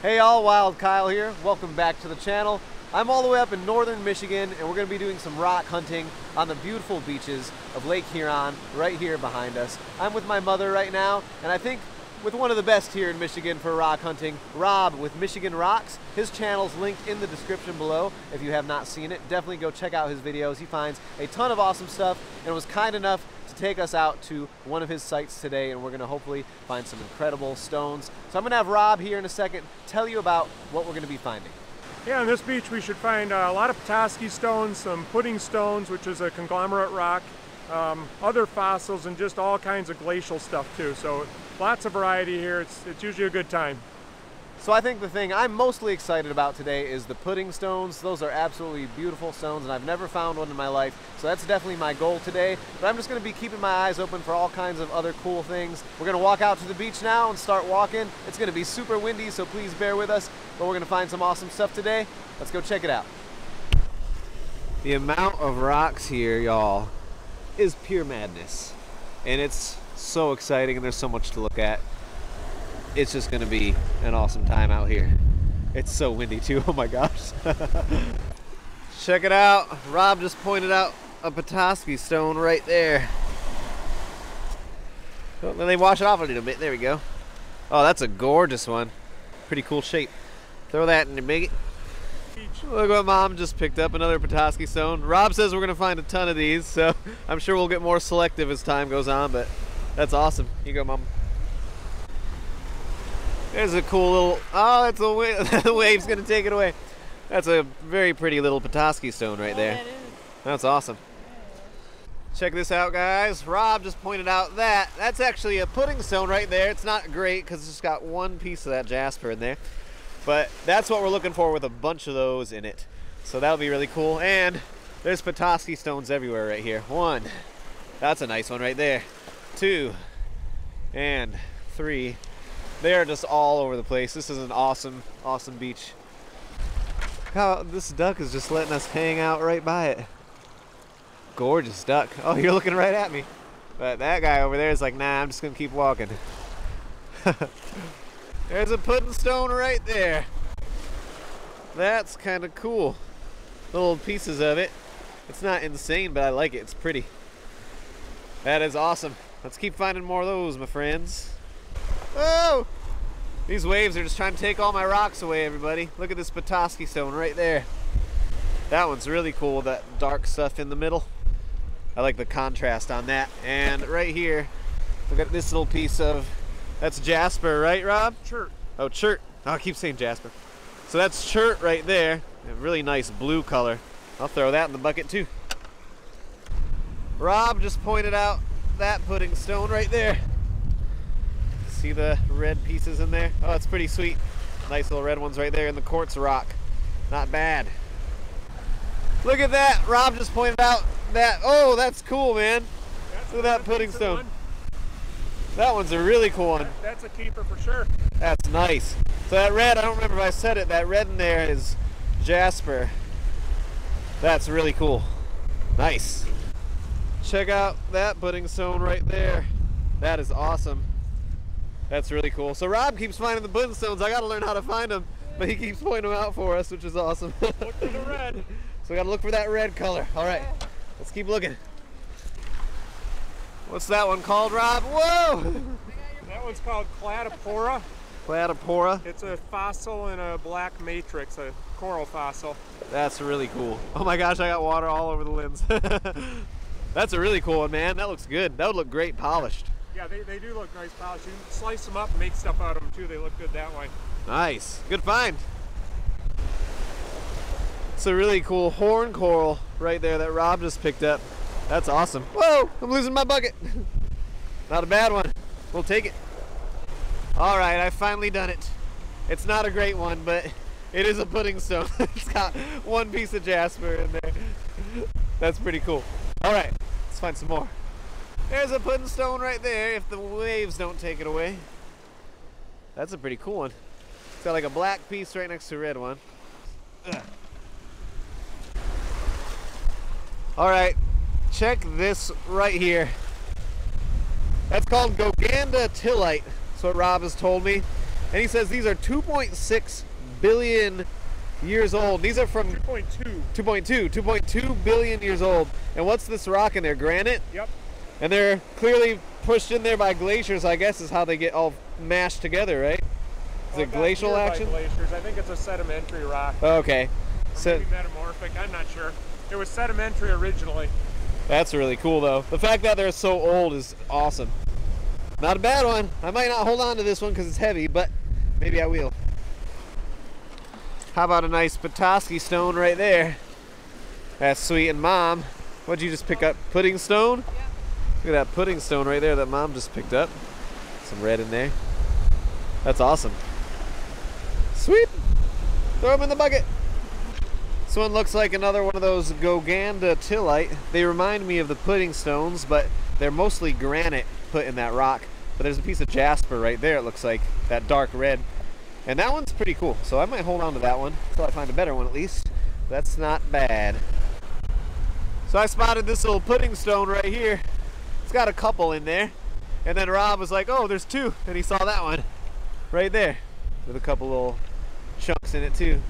Hey all, Wild Kyle here. Welcome back to the channel. I'm all the way up in northern Michigan and we're going to be doing some rock hunting on the beautiful beaches of Lake Huron right here behind us. I'm with my mother right now and I think with one of the best here in Michigan for rock hunting, Rob with Michigan Rocks. His channel's linked in the description below if you have not seen it. Definitely go check out his videos. He finds a ton of awesome stuff and was kind enough take us out to one of his sites today and we're going to hopefully find some incredible stones. So I'm going to have Rob here in a second tell you about what we're going to be finding. Yeah, on this beach we should find uh, a lot of Petoskey stones, some pudding stones, which is a conglomerate rock, um, other fossils, and just all kinds of glacial stuff too. So lots of variety here. It's, it's usually a good time. So I think the thing I'm mostly excited about today is the pudding stones. Those are absolutely beautiful stones and I've never found one in my life. So that's definitely my goal today. But I'm just gonna be keeping my eyes open for all kinds of other cool things. We're gonna walk out to the beach now and start walking. It's gonna be super windy, so please bear with us. But we're gonna find some awesome stuff today. Let's go check it out. The amount of rocks here, y'all, is pure madness. And it's so exciting and there's so much to look at it's just going to be an awesome time out here. It's so windy too, oh my gosh. Check it out. Rob just pointed out a Petoskey stone right there. Oh, then they wash it off a little bit. There we go. Oh, that's a gorgeous one. Pretty cool shape. Throw that in your biggie. Look what mom just picked up, another Petoskey stone. Rob says we're going to find a ton of these, so I'm sure we'll get more selective as time goes on, but that's awesome. Here you go, mom. There's a cool little, oh, that's a wave, the wave's gonna take it away. That's a very pretty little Petoskey stone right there. That's awesome. Check this out, guys. Rob just pointed out that that's actually a pudding stone right there. It's not great because it's just got one piece of that jasper in there. But that's what we're looking for with a bunch of those in it. So that'll be really cool. And there's Petoskey stones everywhere right here. One. That's a nice one right there. Two. And three. They are just all over the place. This is an awesome, awesome beach. How this duck is just letting us hang out right by it. Gorgeous duck. Oh, you're looking right at me. But that guy over there is like, nah, I'm just gonna keep walking. There's a pudding stone right there. That's kind of cool. Little pieces of it. It's not insane, but I like it. It's pretty. That is awesome. Let's keep finding more of those, my friends. Oh! These waves are just trying to take all my rocks away, everybody. Look at this Petoskey stone right there. That one's really cool, that dark stuff in the middle. I like the contrast on that. And right here, look at this little piece of, that's jasper, right, Rob? Chert. Oh, chert. Oh, I keep saying jasper. So that's chert right there. A really nice blue color. I'll throw that in the bucket too. Rob just pointed out that pudding stone right there. See the red pieces in there? Oh, it's pretty sweet. Nice little red ones right there in the quartz rock. Not bad. Look at that. Rob just pointed out that. Oh, that's cool, man. That's Look at that pudding stone. One. That one's a really cool one. That's a keeper for sure. That's nice. So that red, I don't remember if I said it, that red in there is jasper. That's really cool. Nice. Check out that pudding stone right there. That is awesome. That's really cool. So Rob keeps finding the pudding stones. I got to learn how to find them, but he keeps pointing them out for us, which is awesome. look for the red. So we got to look for that red color. All right, let's keep looking. What's that one called, Rob? Whoa! That one's called Cladopora. Cladopora. It's a fossil in a black matrix, a coral fossil. That's really cool. Oh my gosh, I got water all over the lens. That's a really cool one, man. That looks good. That would look great polished. Yeah, they, they do look nice polished. You can slice them up and make stuff out of them too. They look good that way. Nice. Good find. It's a really cool horn coral right there that Rob just picked up. That's awesome. Whoa, I'm losing my bucket. not a bad one. We'll take it. All right, I've finally done it. It's not a great one, but it is a pudding stone. it's got one piece of jasper in there. That's pretty cool. All right, let's find some more. There's a pudding stone right there if the waves don't take it away. That's a pretty cool one. It's got like a black piece right next to a red one. Ugh. All right, check this right here. That's called Gowganda Tillite. That's what Rob has told me. And he says these are 2.6 billion years old. These are from 2.2. 2.2, 2.2 billion years old. And what's this rock in there? Granite? Yep. And they're clearly pushed in there by glaciers, I guess is how they get all mashed together, right? Is Well, it glacial here by action? Glaciers. I think it's a sedimentary rock. Okay. Or So maybe metamorphic. I'm not sure. It was sedimentary originally. that's really cool though. The fact that they're so old is awesome. Not a bad one. I might not hold on to this one because it's heavy, but maybe I will. How about a nice Petoskey stone right there? That's sweet. And mom, what'd you just pick up? Pudding stone? Yeah. Look at that pudding stone right there that mom just picked up. Some red in there. That's awesome. Sweet. Throw them in the bucket. This one looks like another one of those Gowganda tillite. They remind me of the pudding stones, but they're mostly granite put in that rock. But there's a piece of jasper right there, it looks like, that dark red. And that one's pretty cool, so I might hold on to that one until I find a better one at least. That's not bad. So I spotted this little pudding stone right here. It's got a couple in there. And then Rob was like, oh, there's two. And he saw that one right there with a couple little chunks in it too.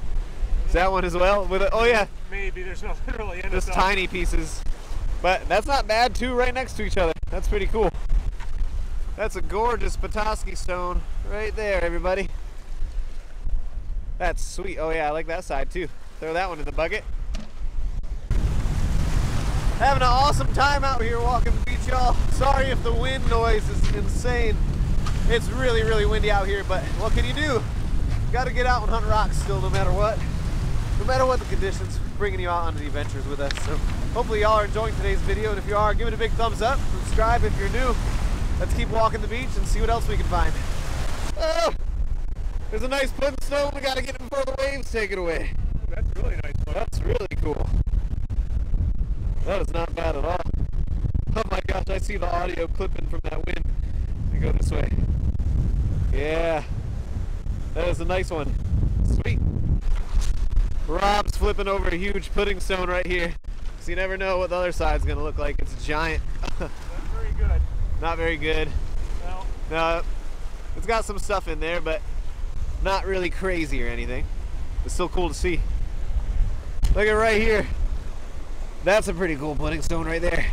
Is that one as well? With a, oh yeah, Maybe there's nothing really in just tiny pieces. But that's not bad, two right next to each other. That's pretty cool. That's a gorgeous Petoskey stone right there, everybody. That's sweet. Oh yeah, I like that side too. Throw that one in the bucket. Having an awesome time out here walking the beach, y'all. Sorry if the wind noise is insane. It's really, really windy out here, but what can you do? Got to get out and hunt rocks still, no matter what no matter what the conditions, bringing you out on the adventures with us. So hopefully y'all are enjoying today's video, and if you are, give it a big thumbs up, subscribe if you're new. Let's keep walking the beach and see what else we can find. Oh, there's a nice pudding stone. We gotta get it before the waves take it away. That's really nice. One. That's really cool. That is not bad at all. Oh my gosh, I see the audio clipping from that wind. Let me go this way. Yeah. That is a nice one. Sweet. Rob's flipping over a huge pudding stone right here. So you never know what the other side's gonna look like. It's giant. That's very good. not very good. Well, No, it's got some stuff in there, but not really crazy or anything. It's still cool to see. Look at right here. That's a pretty cool pudding stone right there.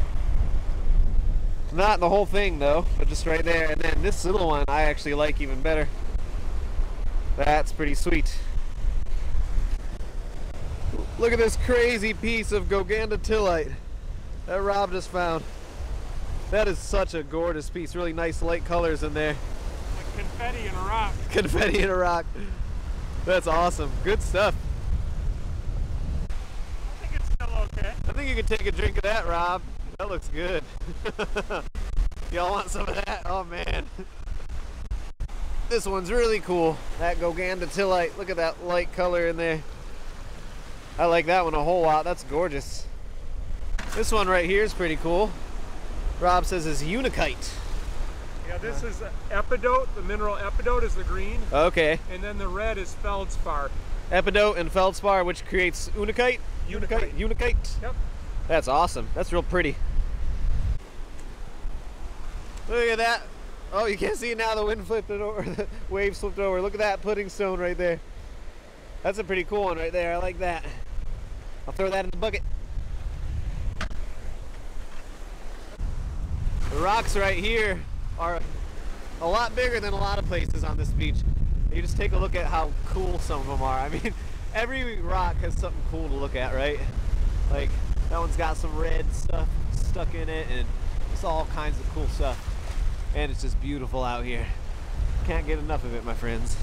Not the whole thing though, but just right there. And then this little one I actually like even better. That's pretty sweet. Look at this crazy piece of Gowganda tillite that Rob just found. That is such a gorgeous piece. Really nice light colors in there. like confetti in a rock. Confetti in a rock. That's awesome. Good stuff. I think it's still okay. I think you could take a drink of that, Rob. That looks good. Y'all want some of that? Oh man. This one's really cool. That Gowganda tillite. Look at that light color in there. I like that one a whole lot. That's gorgeous. This one right here is pretty cool. Rob says it's unikite. Yeah, this is epidote. The mineral epidote is the green, Okay. and then the red is feldspar. Epidote and feldspar, which creates unikite. Unakite. Unikite. Yep. That's awesome. That's real pretty. Look at that. Oh, you can't see it now. The wind flipped it over. The wave flipped over. Look at that pudding stone right there. That's a pretty cool one right there. I like that. I'll throw that in the bucket. The rocks right here are a lot bigger than a lot of places on this beach. You just take a look at how cool some of them are. I mean, every rock has something cool to look at, right? Like that one's got some red stuff stuck in it, and it's all kinds of cool stuff. And it's just beautiful out here. Can't get enough of it, my friends.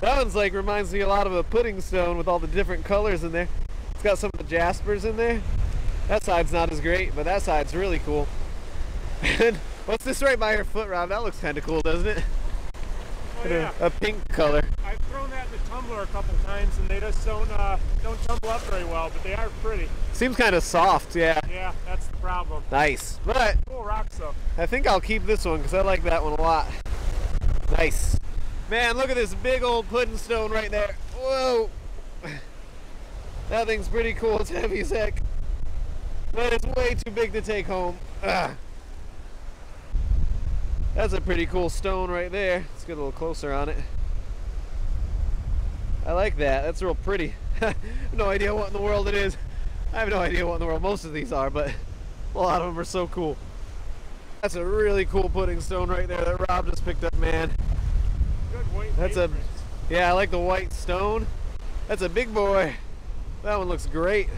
That one's like reminds me a lot of a pudding stone with all the different colors in there. It's got some of the jaspers in there. That side's not as great, but that side's really cool. And what's this right by your foot, Rob? That looks kind of cool, doesn't it? Oh yeah. A, a pink color. I've thrown that in the tumbler a couple times, and they just don't uh, don't tumble up very well, but they are pretty. Seems kind of soft, yeah. Yeah, that's the problem. Nice. But Cool rocks though. I think I'll keep this one because I like that one a lot. Nice. Man, look at this big old pudding stone right there. Whoa. That thing's pretty cool. It's heavy as heck. But it's way too big to take home. Ugh. That's a pretty cool stone right there. Let's get a little closer on it. I like that. That's real pretty. no idea what in the world it is. I have no idea what in the world most of these are, but a lot of them are so cool. That's a really cool pudding stone right there that Rob just picked up, man. Good white That's a, yeah, I like the white stone. That's a big boy. That one looks great.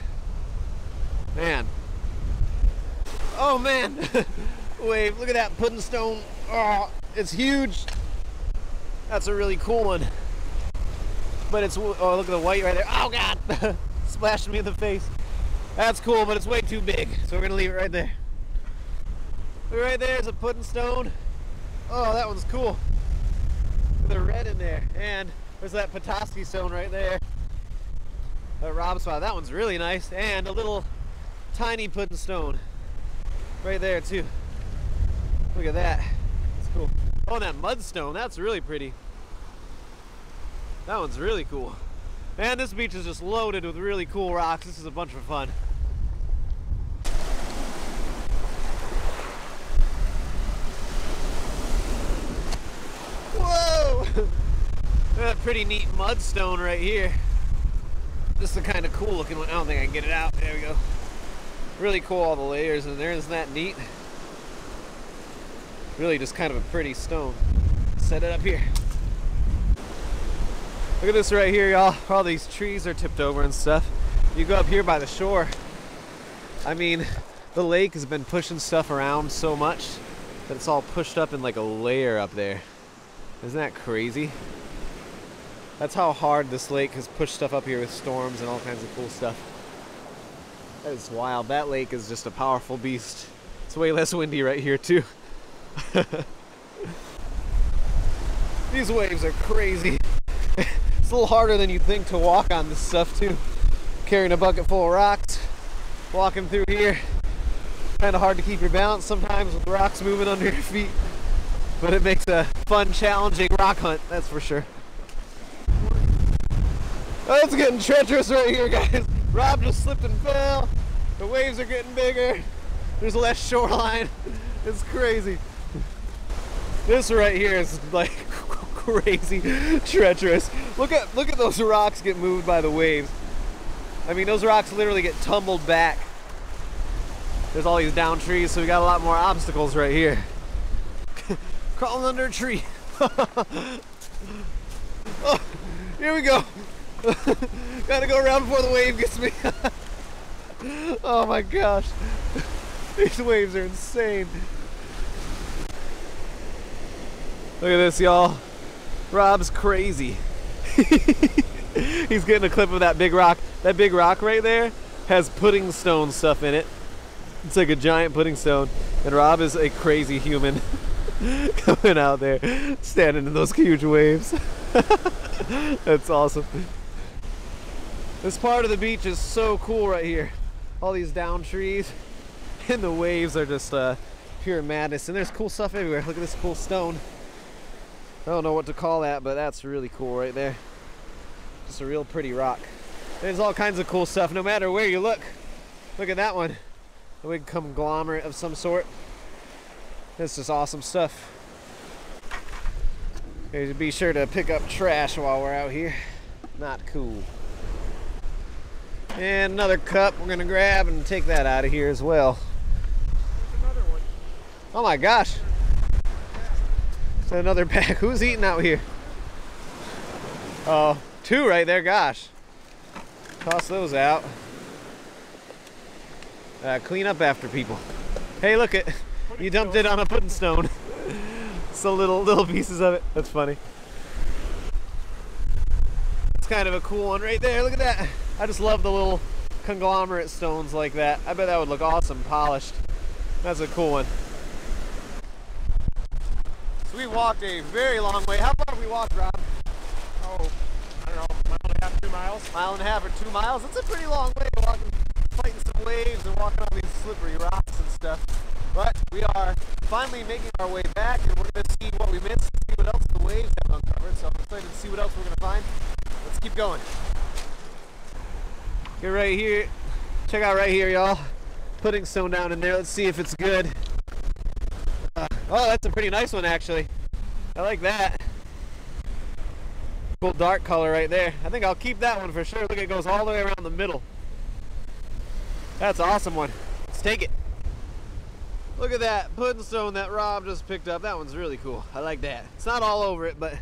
Man. Oh man. Wave, look at that pudding stone. Oh, it's huge. That's a really cool one. But it's, oh, look at the white right there. Oh God. Splashed me in the face. That's cool, but it's way too big. So we're gonna leave it right there. Right there's a pudding stone. Oh, that one's cool. The red in there. And there's that Petoskey stone right there. That Rob spot. That one's really nice. And a little tiny pudding stone. Right there too. Look at that. That's cool. Oh, and that mudstone. That's really pretty. That one's really cool. Man, this beach is just loaded with really cool rocks. This is a bunch of fun. Whoa! that pretty neat mudstone right here. This is a kind of cool looking one. I don't think I can get it out. There we go. Really cool, all the layers in there. Isn't that neat? Really just kind of a pretty stone. Set it up here. Look at this right here, y'all. All these trees are tipped over and stuff. You go up here by the shore. I mean, the lake has been pushing stuff around so much that it's all pushed up in like a layer up there. Isn't that crazy? That's how hard this lake has pushed stuff up here with storms and all kinds of cool stuff. That is wild. That lake is just a powerful beast. It's way less windy right here too. These waves are crazy. A little harder than you'd think to walk on this stuff too. Carrying a bucket full of rocks, walking through here. Kind of hard to keep your balance sometimes with rocks moving under your feet. But it makes a fun, challenging rock hunt, that's for sure. Oh, it's getting treacherous right here, guys. Rob just slipped and fell. The waves are getting bigger. There's less shoreline. It's crazy. This right here is like crazy treacherous. Look at look at those rocks get moved by the waves. I mean, those rocks literally get tumbled back. There's all these down trees, so we got a lot more obstacles right here. Crawling under a tree. oh, here we go. Gotta go around before the wave gets me. oh my gosh. These waves are insane. Look at this, y'all. Rob's crazy. He's getting a clip of that big rock. That big rock right there has pudding stone stuff in it. It's like a giant pudding stone. And Rob is a crazy human coming out there, standing in those huge waves. That's awesome. This part of the beach is so cool right here. All these down trees and the waves are just uh, pure madness. And there's cool stuff everywhere. Look at this cool stone. I don't know what to call that, but that's really cool right there. Just a real pretty rock. There's all kinds of cool stuff no matter where you look. Look at that one. A big conglomerate of some sort. This is awesome stuff. Be sure to pick up trash while we're out here. Not cool. And another cup we're gonna grab and take that out of here as well. There's another one. Oh my gosh. So another pack. Who's eating out here? Oh, two right there. Gosh. Toss those out. Uh, clean up after people. Hey, look it. You dumped it on a pudding stone. so little little pieces of it. That's funny. It's kind of a cool one right there. Look at that. I just love the little conglomerate stones like that. I bet that would look awesome polished. That's a cool one. We walked a very long way. How far have we walked, Rob? Oh, I don't know, mile and a half, two miles. Mile and a half or two miles? That's a pretty long way walking, fighting some waves and walking on these slippery rocks and stuff. But we are finally making our way back and we're going to see what we missed, see what else the waves have uncovered. So I'm excited to see what else we're going to find. Let's keep going. Get right here. Check out right here, y'all. Pudding stone down in there. Let's see if it's good. Oh, that's a pretty nice one actually. I like that. Cool dark color right there. I think I'll keep that one for sure. Look, it goes all the way around the middle. That's an awesome one. Let's take it. Look at that pudding stone that Rob just picked up. That one's really cool. I like that. It's not all over it, but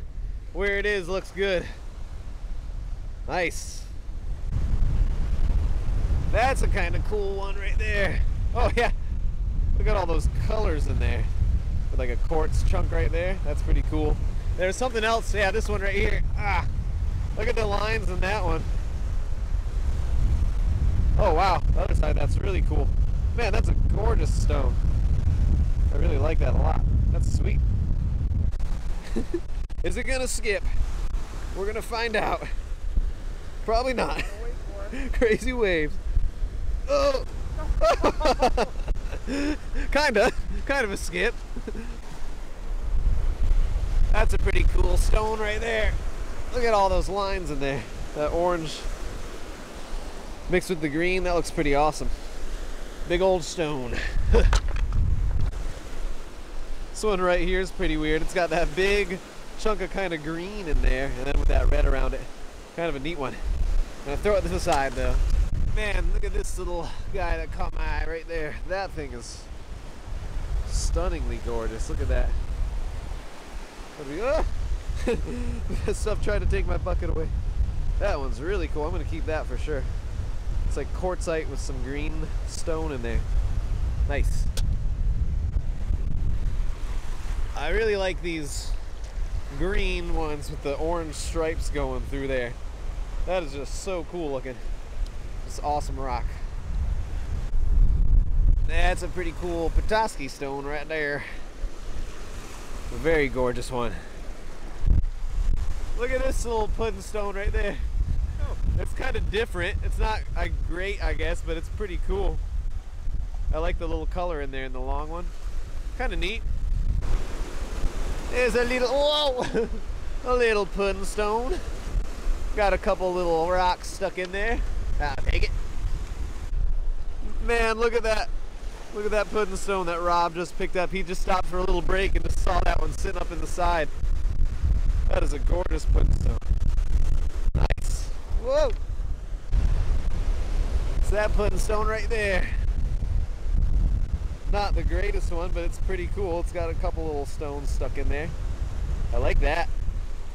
where it is looks good. Nice. That's a kind of cool one right there. Oh yeah. Look at all those colors in there. With like a quartz chunk right there. That's pretty cool. There's something else. Yeah, this one right here. Ah. Look at the lines in that one. Oh wow. The other side, that's really cool. Man, that's a gorgeous stone. I really like that a lot. That's sweet. Is it gonna skip? We're gonna find out. Probably not. Crazy waves. Oh! kinda. Kind of a skip. That's a pretty cool stone right there. Look at all those lines in there. That orange mixed with the green, that looks pretty awesome. Big old stone. this one right here is pretty weird. It's got that big chunk of kind of green in there and then with that red around it. Kind of a neat one. I'm gonna throw it to the side though. Man, look at this little guy that caught my eye right there. That thing is stunningly gorgeous. Look at that. That stuff tried to take my bucket away. That one's really cool. I'm gonna keep that for sure. It's like quartzite with some green stone in there. Nice. I really like these green ones with the orange stripes going through there. That is just so cool looking. It's awesome rock. That's a pretty cool Petoskey stone right there. A very gorgeous one. Look at this little pudding stone right there. Oh, it's kind of different. It's not a great, I guess, but it's pretty cool. I like the little color in there in the long one. Kind of neat. There's a little, whoa, a little pudding stone. Got a couple little rocks stuck in there. I'll take it. Man, look at that. Look at that pudding stone that Rob just picked up. He just stopped for a little break and just saw that one sitting up in the side. That is a gorgeous pudding stone. Nice. Whoa. It's that pudding stone right there. Not the greatest one, but it's pretty cool. It's got a couple little stones stuck in there. I like that.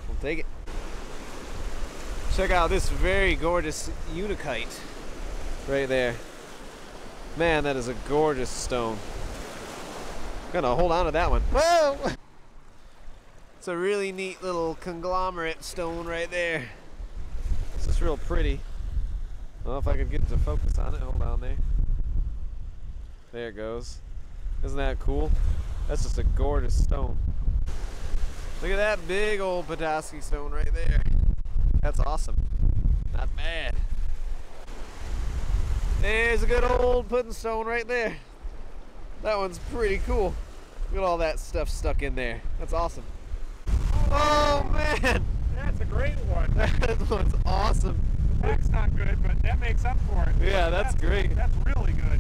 We'll take it. Check out this very gorgeous unakite right there. Man, that is a gorgeous stone. Gonna hold on to that one. Whoa! It's a really neat little conglomerate stone right there. It's just real pretty. I don't know if I could get to focus on it. Hold on there. There it goes. Isn't that cool? That's just a gorgeous stone. Look at that big old Petoskey stone right there. That's awesome. Not bad. There's a good old pudding stone right there. That one's pretty cool. Look at all that stuff stuck in there. That's awesome. Oh man! That's a great one. That one's awesome. That's not good, but that makes up for it. Yeah, that's, that's great. That's really good.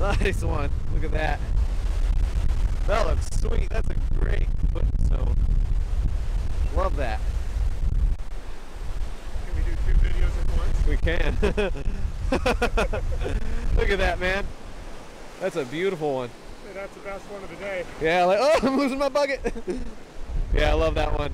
Nice one. Look at that. That looks sweet. That's a great pudding stone. Love that. Can we do two videos at once? We can. Look at that, man. That's a beautiful one. Hey, that's the best one of the day. Yeah, like, oh, I'm losing my bucket. yeah, I love that one.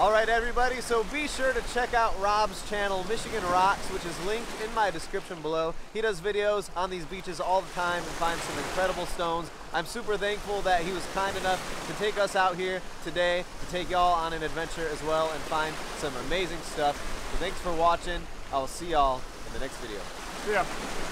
All right, everybody, so be sure to check out Rob's channel, Michigan Rocks, which is linked in my description below. He does videos on these beaches all the time and finds some incredible stones. I'm super thankful that he was kind enough to take us out here today to take y'all on an adventure as well and find some amazing stuff. So thanks for watching. I will see y'all in the next video. See ya.